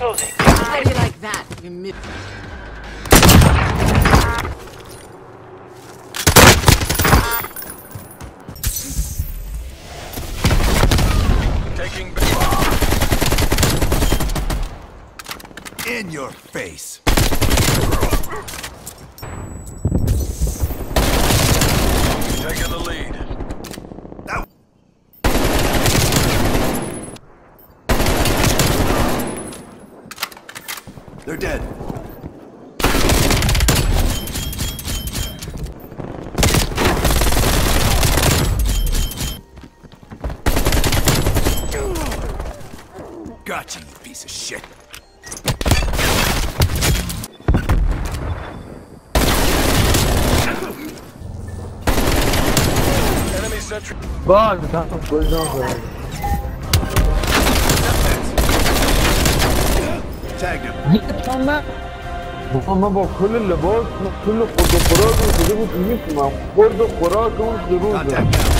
Closing. How do you like that? You mi- Taking In your face. taking the lead. That They're dead. Gotcha, you piece of shit. Enemy sentry. Bak tagged him. با کل لباس کل خود و خوراک رو شده بود می‌تونم خورد و خوراک اون شده بود